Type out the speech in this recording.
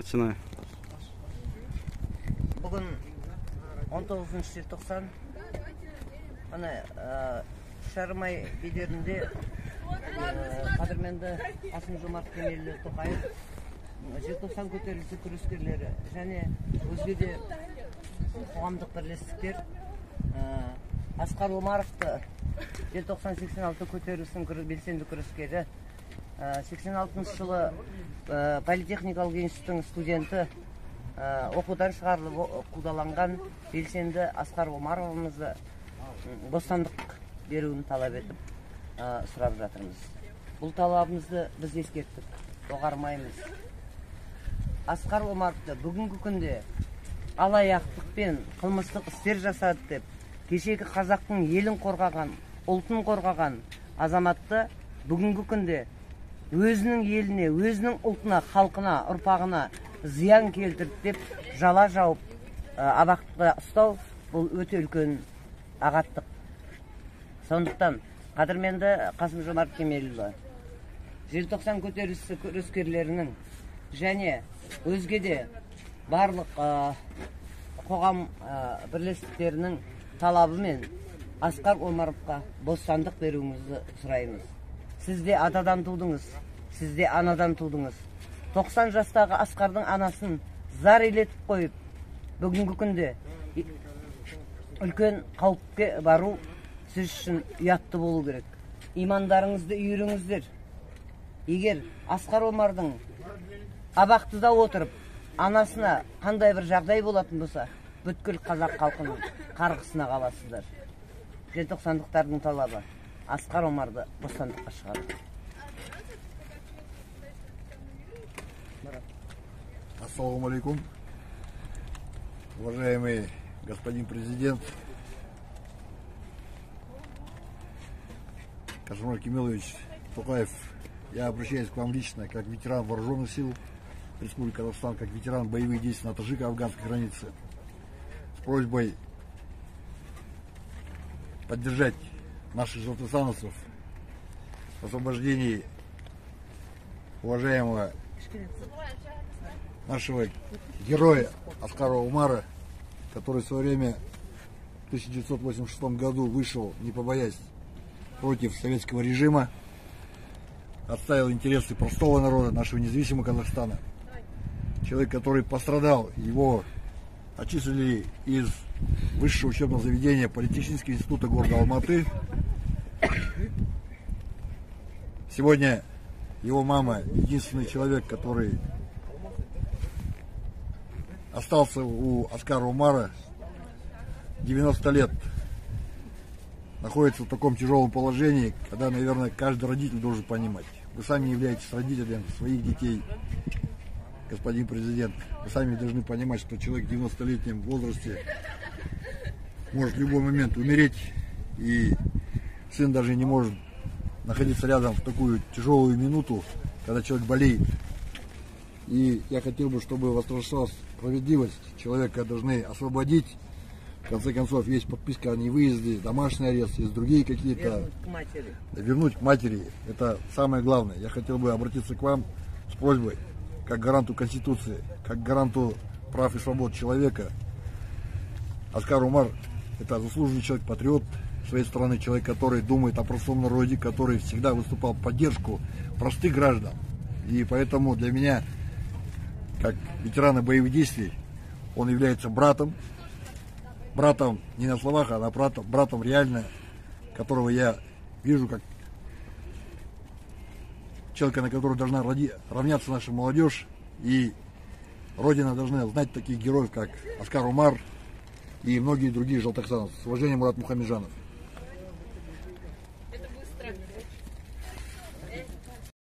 начинаю. бүгін 19 желтоқсан ана ә, үш жарым ай бедерінде қадірменді қасым жомарт кемелұлы тоқаев желтоқсан көтерілісі күрескерлері және өзге де қоғамдық бірлестіктер асқар омаровты желтоқсан 86 көтерілісінің күрі- белсенді күрескері ә, 86 жылы ә, политехникалық институттың студенті ә, оқудан шығарылып қудаланған белсенді асқар омаровымызды бостандық беруін талап етіп ә, сұрап жатырмыз. Бұл талабымызды біз ескерттік доғармаймыз. Асқар омаровты бүгінгі күнде алаяқтықпен қылмыстық істер жасады деп кешегі қазақтың елін қорғаған ұлтын қорғаған азаматты бүгінгі күнде өзінің еліне өзінің ұлтына халқына ұрпағына зиян келтірді деп жала жауып ә, абақтыда ұстау бұл өте үлкен ағаттық. Сондықтан қадірменді қасым жомарт кемелұлы желтоқсан көтерілісі күрескерлерінің және өзге де барлық ә, қоғам ә, бірлестіктерінің талабымен асқар омаровқа бостандық беруіңізді сұраймыз. Сіз де атадан тудыңыз. Сіз де анадан тудыңыз. 90 жастағы асқардың анасын зар илетіп қойып бүгінгі күнде үлкен қауіпке бару сіз үшін ұятты болу керек. Имандарыңызды үйреніңіздер егер асқар омардың абақтыда отырып анасына қандай бір жағдай болатын болса бүткіл қазақ халқының қарғысына қаласыздар. Желтоқсандықтардың талабы. Асқар омарды бостандыққа шығару Ассаламу алейкум. Уважаемый господин президент, Кашмар Кемелович Тукаев, я обращаюсь к вам лично, как ветеран вооруженных сил Республики Казахстан, как ветеран боевых действий на таджико-афганской границе, с просьбой поддержать наших желтосановцев в освобождении уважаемого нашего героя Аскара Умара, который в свое время в 1986 году вышел, не побоясь, против советского режима, отставил интересы простого народа, нашего независимого Казахстана. Человек, который пострадал, его отчислили из высшего учебного заведения Политехнического института города Алматы. Сегодня его мама единственный человек, который остался у Оскара Умара 90 лет. Находится в таком тяжелом положении, когда, наверное, каждый родитель должен понимать. Вы сами являетесь родителем своих детей, господин президент. Вы сами должны понимать, что человек в 90-летнем возрасте может в любой момент умереть, и сын даже не может находиться рядом в такую тяжелую минуту, когда человек болеет. И я хотел бы, чтобы восторжествовала справедливость. Человека должны освободить. В конце концов, есть подписка о невыезде, домашний арест, есть другие какие-то... вернуть к матери Вернуть к матери. Это самое главное. Я хотел бы обратиться к вам с просьбой, как гаранту Конституции, как гаранту прав и свобод человека. Оскар Умар – это заслуженный человек, патриот своей страны, человек, который думает о простом народе, который всегда выступал в поддержку простых граждан. И поэтому для меня как ветерана боевых действий, он является братом, братом не на словах, а на братом, братом реально, которого я вижу как человека, на которого должна роди- равняться наша молодежь, и Родина должна знать таких героев, как Оскар Умар и многие другие желтоксановцы. С уважением, Мурат Мухамеджанов.